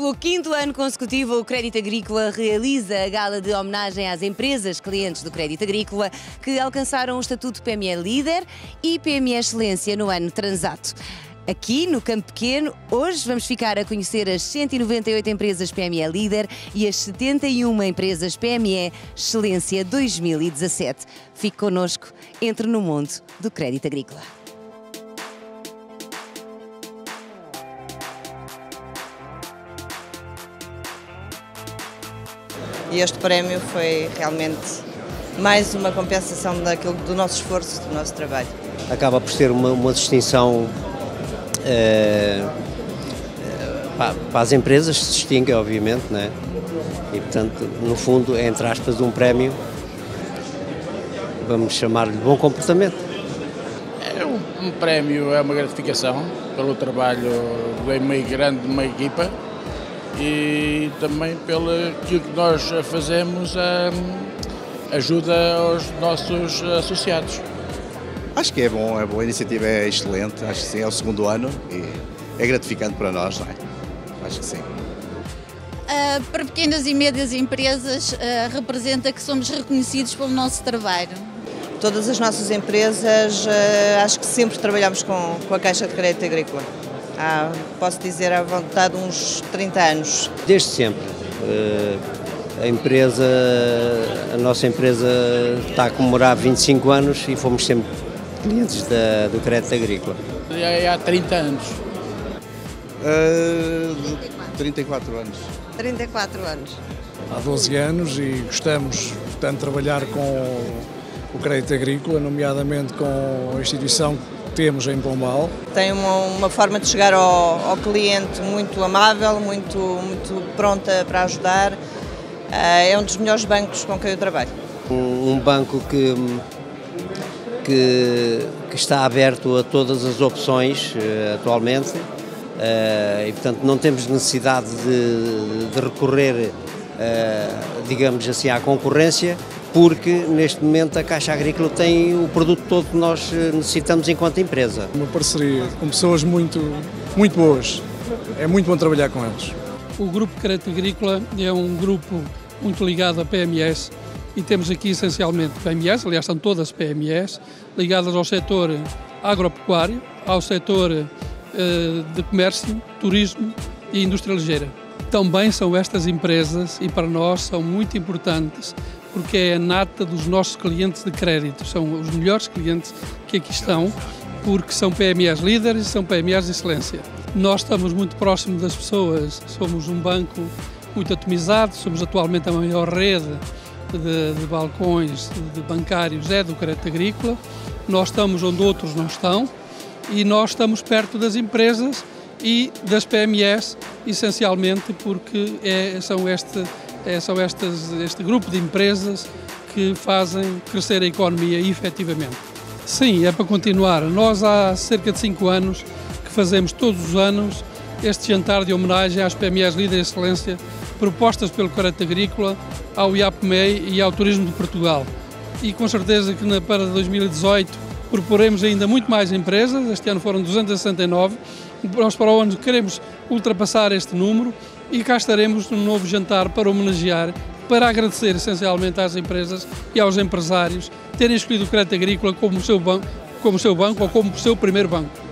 Pelo quinto ano consecutivo, o Crédito Agrícola realiza a gala de homenagem às empresas clientes do Crédito Agrícola que alcançaram o estatuto PME Líder e PME Excelência no ano transato. Aqui no Campo Pequeno, hoje vamos ficar a conhecer as 198 empresas PME Líder e as 71 empresas PME Excelência 2017. Fique connosco, entre no mundo do crédito agrícola. E este prémio foi realmente mais uma compensação daquilo, do nosso esforço, do nosso trabalho. Acaba por ser uma, uma distinção eh, para, para, as empresas, se distingue, obviamente, né? e portanto, no fundo, é, entre aspas, um prémio, vamos chamar-lhe bom comportamento. É um, um, prémio, é uma gratificação pelo trabalho de uma grande uma equipa e também pelo que nós fazemos a, ajuda aos nossos associados. Acho que é bom, é boa, a iniciativa é excelente, acho que sim, é o segundo ano e é gratificante para nós, não é? Acho que sim. Uh, para pequenas e médias empresas, uh, representa que somos reconhecidos pelo nosso trabalho. Todas as nossas empresas, uh, acho que sempre trabalhamos com, com a Caixa de Crédito Agrícola. Há, posso dizer à vontade, uns 30 anos. Desde sempre. a empresa, a nossa empresa está a comemorar 25 anos e fomos sempre clientes da, do crédito agrícola? há 30 anos. Uh, 34 anos. 34 anos. Há 12 anos e gostamos, portanto, de trabalhar com o crédito agrícola, nomeadamente com a instituição que temos em Pombal. Tem uma, uma forma de chegar ao, ao, cliente muito amável, muito, muito pronta para ajudar. Uh, é um dos melhores bancos com quem eu trabalho. Um, um banco que que, que está aberto a todas as opções uh, atualmente uh, e, portanto, não temos necessidade de, de recorrer, digamos assim, à concorrência, porque neste momento a Caixa Agrícola tem o produto todo que nós necessitamos enquanto empresa. Uma parceria com pessoas muito, muito boas, é muito bom trabalhar com eles. O Grupo Crédito Agrícola é um grupo muito ligado à PMS e temos aqui essencialmente PMEs, aliás são todas PMEs, ligadas ao setor agropecuário, ao setor eh, de comércio, turismo e indústria ligeira. Também são estas empresas e para nós são muito importantes porque é a nata dos nossos clientes de crédito, são os melhores clientes que aqui estão porque são PMEs líderes e são PMEs de excelência. Nós estamos muito próximos das pessoas, somos um banco muito atomizado, somos atualmente a maior rede de, de balcões de bancários é do crédito agrícola. Nós estamos onde outros não estão e nós estamos perto das empresas e das PMEs, essencialmente porque é, são, este, é, são estas, este grupo de empresas que fazem crescer a economia efetivamente. Sim, é para continuar. Nós há cerca de cinco anos que fazemos todos os anos este jantar de homenagem às PMEs Líder Excelência propostas pelo Crédito Agrícola ao IAPMEI e ao Turismo de Portugal. E com certeza que para 2018 proporemos ainda muito mais empresas, este ano foram 269, nós para o ano queremos ultrapassar este número e cá estaremos num novo jantar para homenagear, para agradecer essencialmente às empresas e aos empresários terem escolhido o Crédito Agrícola como seu banco, como seu banco ou como seu primeiro banco.